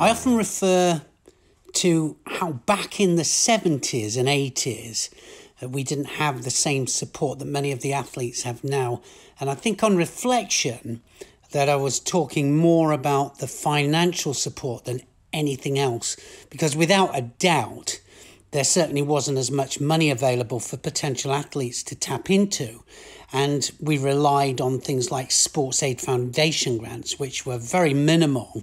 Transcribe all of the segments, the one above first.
I often refer to how back in the 70s and 80s, uh, we didn't have the same support that many of the athletes have now. And I think on reflection, that I was talking more about the financial support than anything else, because without a doubt, there certainly wasn't as much money available for potential athletes to tap into. And we relied on things like Sports Aid Foundation grants, which were very minimal,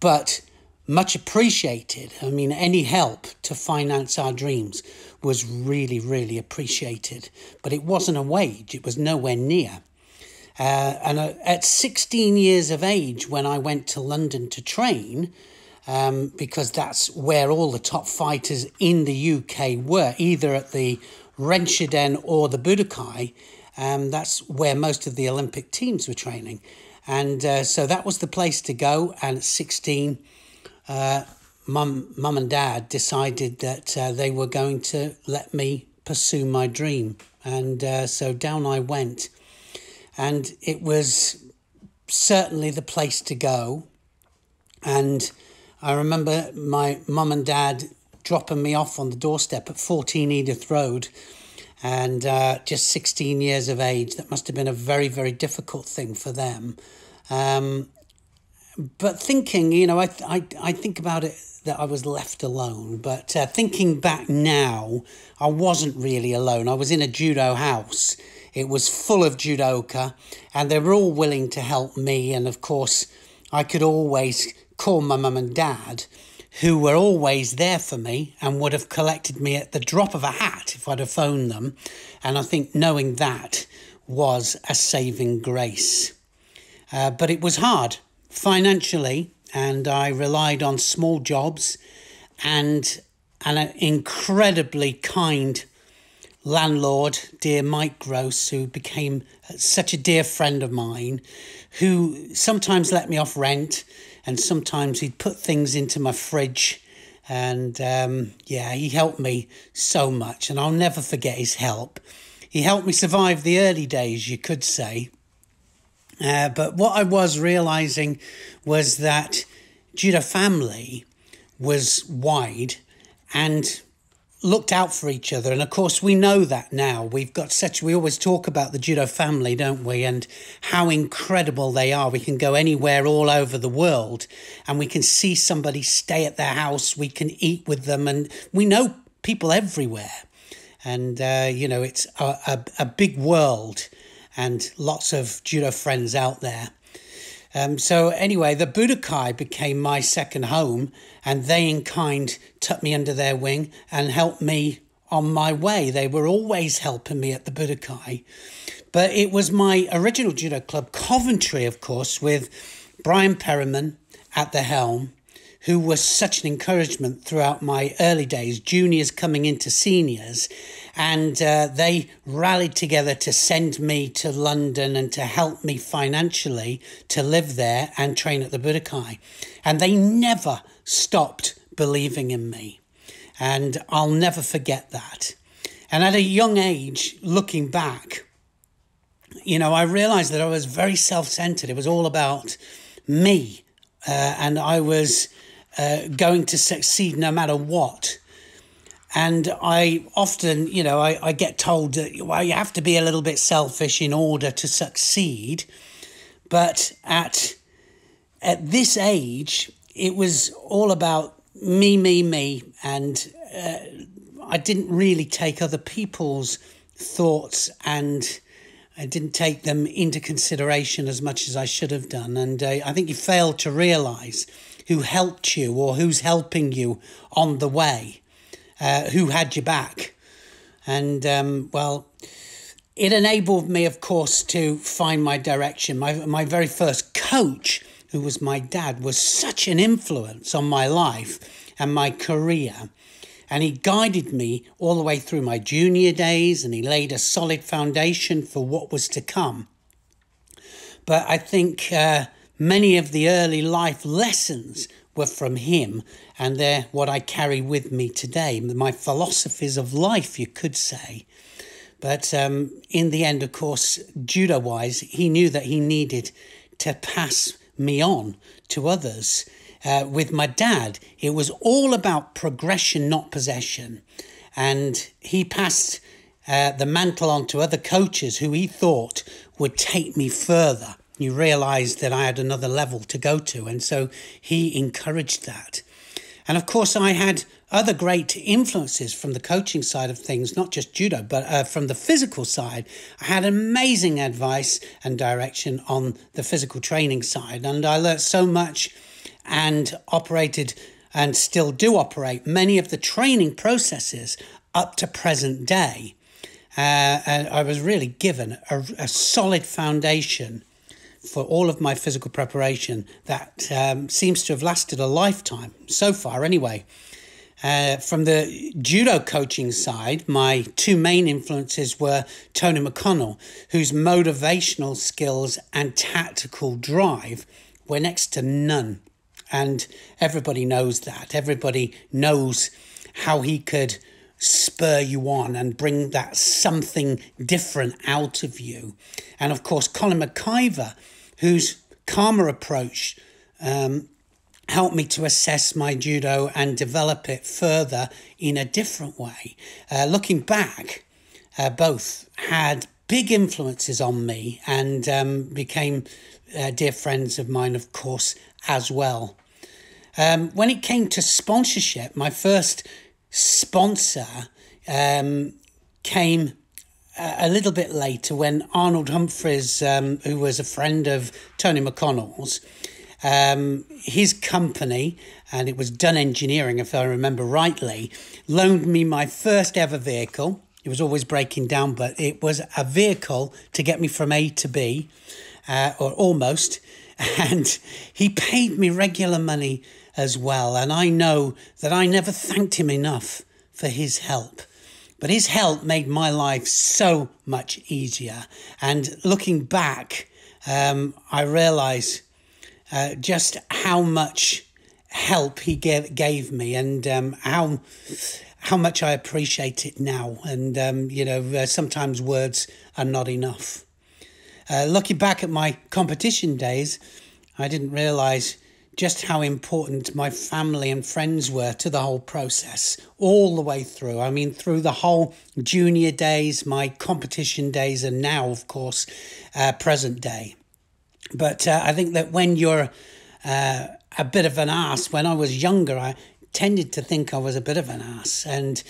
but much appreciated. I mean, any help to finance our dreams was really, really appreciated. But it wasn't a wage, it was nowhere near. Uh, and uh, at 16 years of age, when I went to London to train, um, because that's where all the top fighters in the UK were, either at the Renshuden or the Budokwai, um, that's where most of the Olympic teams were training. And uh, so that was the place to go. And at 16, uh, mum, mum and dad decided that uh, they were going to let me pursue my dream. And uh, so down I went. And it was certainly the place to go. And I remember my mum and dad dropping me off on the doorstep at 14 Edith Road and uh, just 16 years of age. That must have been a very, very difficult thing for them. Um, but thinking, you know, I, I, I think about it that I was left alone. But uh, thinking back now, I wasn't really alone. I was in a judo house. It was full of judoka, and they were all willing to help me. And of course, I could always call my mum and dad, who were always there for me and would have collected me at the drop of a hat if I'd have phoned them. And I think knowing that was a saving grace. Uh, but it was hard financially, and I relied on small jobs and an incredibly kind landlord, dear Mike Gross, who became such a dear friend of mine, who sometimes let me off rent and sometimes he'd put things into my fridge. And um, yeah, he helped me so much, and I'll never forget his help. He helped me survive the early days, you could say. Uh, but what I was realizing was that judo family was wide and looked out for each other. And of course, we know that now. We've got such, we always talk about the judo family, don't we? And how incredible they are. We can go anywhere all over the world and we can see somebody stay at their house. We can eat with them and we know people everywhere. And, uh, you know, it's a, a, a big world and lots of judo friends out there. Um, so anyway, the Budokwai became my second home, and they in kind took me under their wing and helped me on my way. They were always helping me at the Budokwai. But it was my original judo club, Coventry, of course, with Brian Perriman at the helm, who was such an encouragement throughout my early days, juniors coming into seniors. And uh, they rallied together to send me to London and to help me financially to live there and train at the Budokwai. And they never stopped believing in me. And I'll never forget that. And at a young age, looking back, you know, I realized that I was very self centered. It was all about me. Uh, and I was uh, going to succeed no matter what. And I often, you know, I, I get told that, well, you have to be a little bit selfish in order to succeed. But at, at this age, it was all about me, me, me. And uh, I didn't really take other people's thoughts and I didn't take them into consideration as much as I should have done. And uh, I think you failed to realize who helped you or who's helping you on the way, uh, who had your back. And um, well, it enabled me, of course, to find my direction. My, my very first coach, who was my dad, was such an influence on my life and my career. And he guided me all the way through my junior days and he laid a solid foundation for what was to come. But I think uh, Many of the early life lessons were from him, and they're what I carry with me today. My philosophies of life, you could say. But um, in the end, of course, judo wise, he knew that he needed to pass me on to others. uh, with my dad, it was all about progression, not possession. And he passed uh, the mantle on to other coaches who he thought would take me further. He realized that I had another level to go to. And so he encouraged that. And of course, I had other great influences from the coaching side of things, not just judo, but uh, from the physical side. I had amazing advice and direction on the physical training side. And I learnt so much and operated and still do operate many of the training processes up to present day. Uh, and I was really given a, a, solid foundation for all of my physical preparation that um, seems to have lasted a lifetime so far, anyway. Uh, from the judo coaching side, my two main influences were Tony McConnell, whose motivational skills and tactical drive were next to none. And everybody knows that. Everybody knows how he could spur you on and bring that something different out of you. And of course, Colin McIver, whose calmer approach um, helped me to assess my judo and develop it further in a different way. Uh, looking back, uh, both had big influences on me and um, became uh, dear friends of mine, of course, as well. Um, when it came to sponsorship, my first sponsor um, came a little bit later when Arnold Humphreys, um, who was a friend of Tony McConnell's, um, his company, and it was Dunn Engineering, if I remember rightly, loaned me my first ever vehicle. It was always breaking down, but it was a vehicle to get me from A to B, uh, or almost. And he paid me regular money as well. And I know that I never thanked him enough for his help. But his help made my life so much easier. And looking back, um, I realize uh, just how much help he gave, gave me and um, how how much I appreciate it now. And, um, you know, uh, sometimes words are not enough. Uh, looking back at my competition days, I didn't realize just how important my family and friends were to the whole process all the way through. I mean, through the whole junior days, my competition days, and now, of course, uh, present day. But uh, I think that when you're uh, a bit of an ass, when I was younger, I tended to think I was a bit of an ass and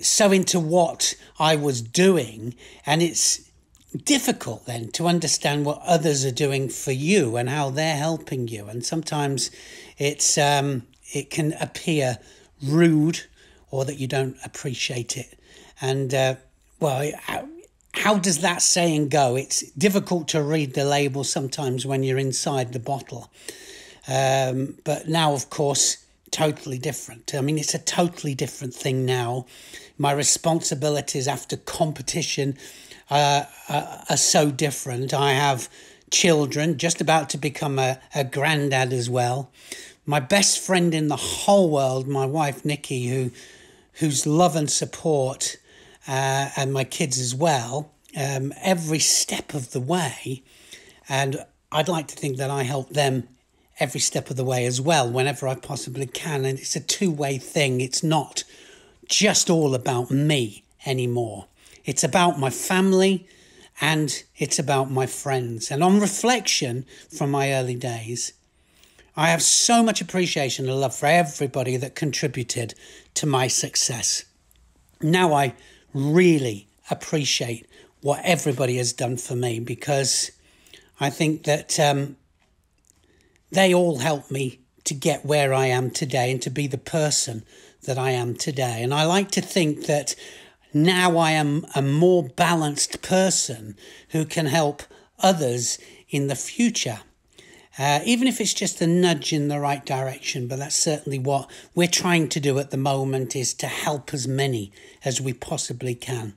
so into what I was doing. And it's difficult then to understand what others are doing for you and how they're helping you. And sometimes it's um, it can appear rude or that you don't appreciate it. And uh, well, how, how does that saying go? It's difficult to read the label sometimes when you're inside the bottle. Um, but now, of course, totally different. I mean, it's a totally different thing now. My responsibilities after competition uh, uh, are so different. I have children, just about to become a, a granddad as well. My best friend in the whole world, my wife Nikki, who whose love and support, uh, and my kids as well, um, every step of the way. And I'd like to think that I help them every step of the way as well, whenever I possibly can. And it's a two way thing. It's not just all about me anymore. It's about my family and it's about my friends. And on reflection from my early days, I have so much appreciation and love for everybody that contributed to my success. Now I really appreciate what everybody has done for me because I think that um, they all helped me to get where I am today and to be the person that I am today. And I like to think that now I am a more balanced person who can help others in the future. Uh, even if it's just a nudge in the right direction, but that's certainly what we're trying to do at the moment is to help as many as we possibly can.